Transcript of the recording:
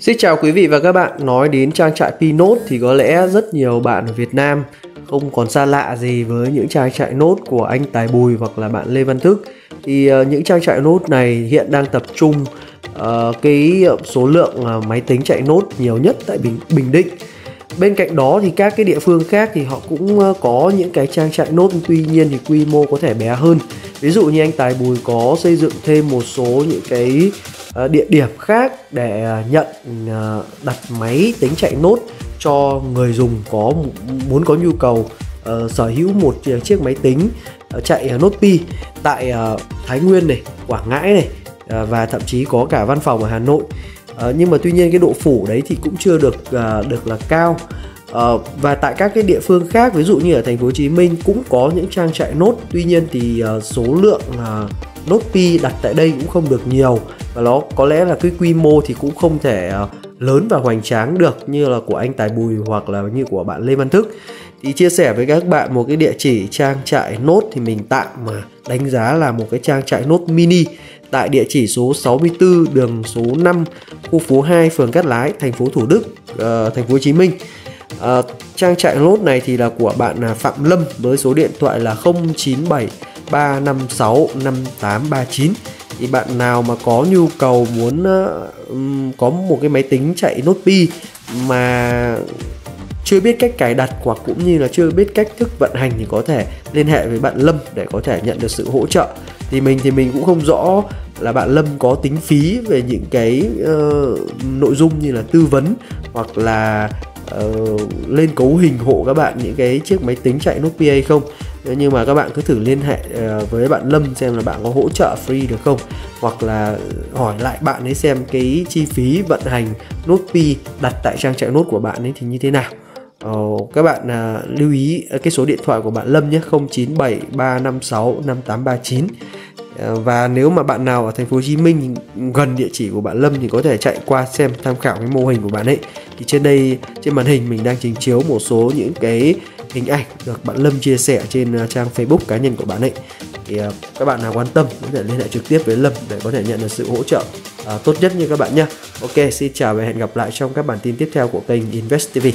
Xin chào quý vị và các bạn. Nói đến trang trại Pinot thì có lẽ rất nhiều bạn ở Việt Nam không còn xa lạ gì với những trang trại nốt của anh Tài Bùi hoặc là bạn Lê Văn Thức. Thì uh, những trang trại nốt này hiện đang tập trung uh, cái ờ, số lượng uh, máy tính chạy nốt nhiều nhất tại Bình Bình Định. Bên cạnh đó thì các cái địa phương khác thì họ cũng có những cái trang trại nốt tuy nhiên thì quy mô có thể bé hơn. Ví dụ như anh Tài Bùi có xây dựng thêm một số những cái ờ, địa điểm khác để ờ, nhận ờ, đặt máy tính chạy nốt cho người dùng có muốn có nhu cầu uh, sở hữu một chiếc máy tính uh, chạy uh, nốt pi tại uh, Thái Nguyên này, Quảng Ngãi này uh, và thậm chí có cả văn phòng ở Hà Nội. Uh, nhưng mà tuy nhiên cái độ phủ đấy thì cũng chưa được uh, được là cao. Uh, và tại các cái địa phương khác ví dụ như ở thành phố Hồ Chí Minh cũng có những trang trại nốt. Tuy nhiên thì uh, số lượng uh, nốt pi đặt tại đây cũng không được nhiều. Và nó có lẽ là cái quy mô thì cũng không thể uh, lớn và hoành tráng được như là của anh Tài Bùi hoặc là như của bạn Lê Văn Thức. Thì chia sẻ với các bạn một cái địa chỉ trang trại nốt thì mình tạm mà đánh giá là một cái trang trại nốt mini tại địa chỉ số 64 đường số 5 khu phố 2 phường Cát Lái thành phố Thủ Đức uh, thành phố Hồ Chí Minh à, trang trại lốt này thì là của bạn à, Phạm Lâm với số điện thoại là 097 356 5839 thì bạn nào mà có nhu cầu muốn uh, có một cái máy tính chạy nốt pi mà chưa biết cách cài đặt hoặc cũng như là chưa biết cách thức vận hành thì có thể liên hệ với bạn Lâm để có thể nhận được sự hỗ trợ. Thì mình thì mình cũng không rõ là bạn Lâm có tính phí về những cái uh, nội dung như là tư vấn hoặc là uh, lên cấu hình hộ các bạn những cái chiếc máy tính chạy Nokia PA không. Ờ, nhưng mà các bạn cứ thử liên hệ uh, với bạn Lâm xem là bạn có hỗ trợ free được không? Hoặc là hỏi lại bạn ấy xem cái chi phí vận hành nốt pi đặt tại trang chạy nốt của bạn ấy thì như thế nào. Uh, các bạn uh, lưu ý cái số điện thoại của bạn Lâm nhé 0973565839 Ờ, và nếu mà bạn nào ở thành phố Hồ Chí Minh gần địa chỉ của bạn Lâm thì có thể chạy qua xem, tham khảo cái mô hình của bạn ấy. Thì trên đây, trên màn hình mình đang trình chiếu một số những cái hình ảnh được bạn Lâm chia sẻ trên ờ, trang Facebook cá nhân của bạn ấy. Thì ờ, các bạn nào quan tâm có thể liên hệ trực tiếp với Lâm để có thể nhận được sự hỗ trợ tốt nhất như các bạn nhé. Ok, xin chào và hẹn gặp lại trong các bản tin tiếp theo của kênh Invest TV